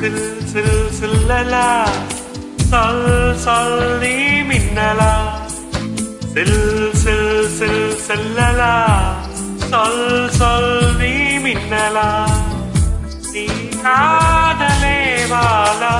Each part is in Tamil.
சில் சில் சில்லலா. சல் சல் நீ மின்னலா. சில் சில் சில் செல்லலா. சொல் சொல் நீ மின்னலா. நீ காதலே வாலா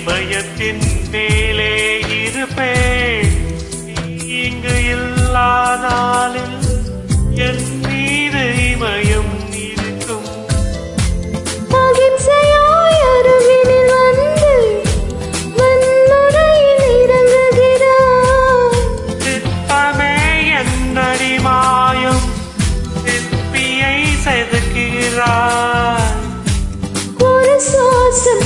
இமயத்தின் மேலே இருப்பேன். இங்கு இல்லா நாளில் என் மீது இமயம் இருக்கும். சிற்பமே என்னடி மாயம் சிற்பியை செதுக்குகிறாய். ஒரு சுவாசம்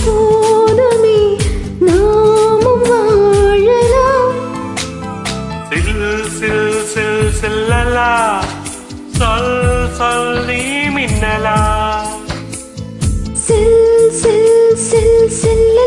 செல்லலா. சொல் சொல்லி மின்னலா. செல் செல் செல் செல்ல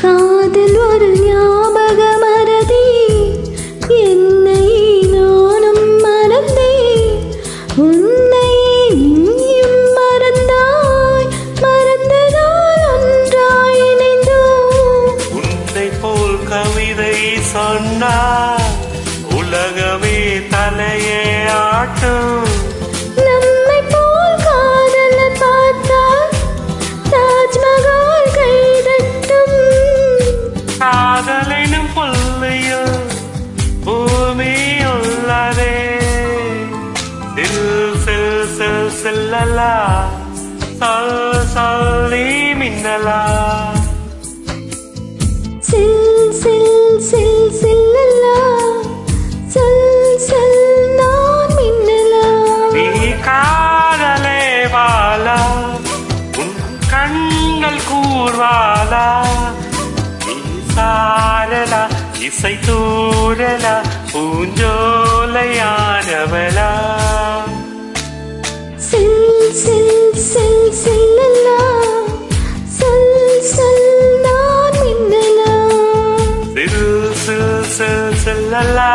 காதல் ஒரு ஞாபக மறதி என்னை நானும் மறந்தேன் உன்னை நீயும் மறந்தாய். மறந்ததால் ஒன்றாய் இணைந்தோம். உன்னை போல் கவிதை சொன்னார். உலகமே தலையே ஆட்டும். சில்லலா சொல் சொல் நீ மின்னலா? சில் சில் சில் சில்லலா சல் சல் நான் மின்னலா? நீ காதலே வாலா? உன் கண்கள் கூர்வாலா? நீ சாரலா? இசை தூரலா? பூஞ்சோலையானவளா சில் சில்லலா